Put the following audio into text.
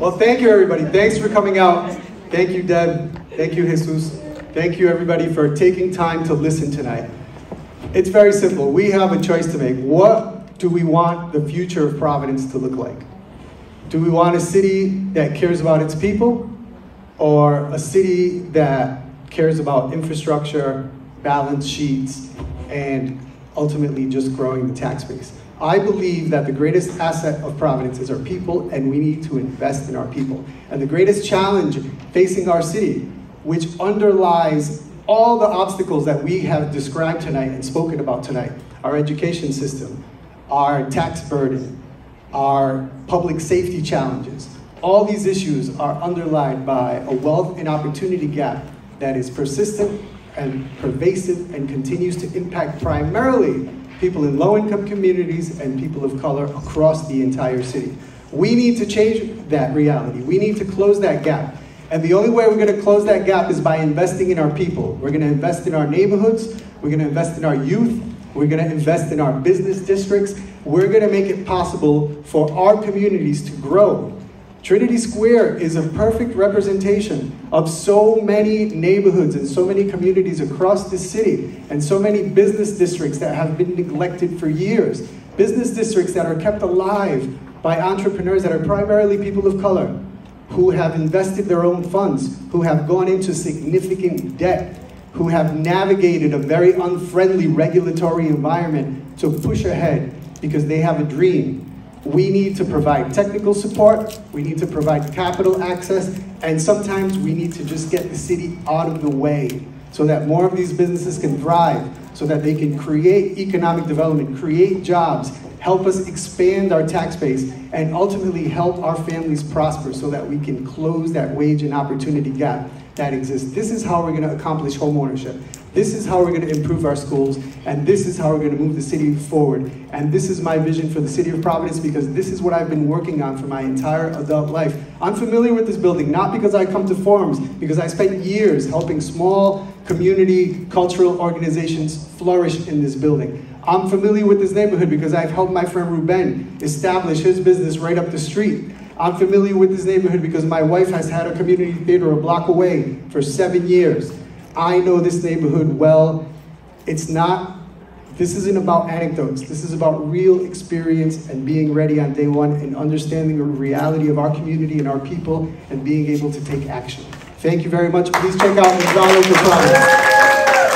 Well, thank you, everybody. Thanks for coming out. Thank you, Deb. Thank you, Jesus. Thank you, everybody, for taking time to listen tonight. It's very simple. We have a choice to make. What do we want the future of Providence to look like? Do we want a city that cares about its people or a city that cares about infrastructure, balance sheets, and ultimately just growing the tax base? I believe that the greatest asset of Providence is our people, and we need to invest in our people. And the greatest challenge facing our city, which underlies all the obstacles that we have described tonight and spoken about tonight, our education system, our tax burden, our public safety challenges. All these issues are underlined by a wealth and opportunity gap that is persistent and pervasive and continues to impact primarily people in low-income communities and people of color across the entire city. We need to change that reality. We need to close that gap. And the only way we're going to close that gap is by investing in our people. We're going to invest in our neighborhoods. We're going to invest in our youth. We're going to invest in our business districts. We're going to make it possible for our communities to grow. Trinity Square is a perfect representation of so many neighborhoods and so many communities across the city and so many business districts that have been neglected for years. Business districts that are kept alive by entrepreneurs that are primarily people of color who have invested their own funds, who have gone into significant debt, who have navigated a very unfriendly regulatory environment to push ahead because they have a dream. We need to provide technical support, we need to provide capital access, and sometimes we need to just get the city out of the way so that more of these businesses can thrive, so that they can create economic development, create jobs, help us expand our tax base, and ultimately help our families prosper so that we can close that wage and opportunity gap that exists. This is how we're going to accomplish homeownership. This is how we're going to improve our schools, and this is how we're going to move the city forward. And this is my vision for the city of Providence because this is what I've been working on for my entire adult life. I'm familiar with this building, not because I come to forums, because I spent years helping small community cultural organizations flourish in this building. I'm familiar with this neighborhood because I've helped my friend Ruben establish his business right up the street. I'm familiar with this neighborhood because my wife has had a community theater a block away for seven years. I know this neighborhood well. It's not, this isn't about anecdotes. This is about real experience and being ready on day one and understanding the reality of our community and our people and being able to take action. Thank you very much. Please check out for Providence.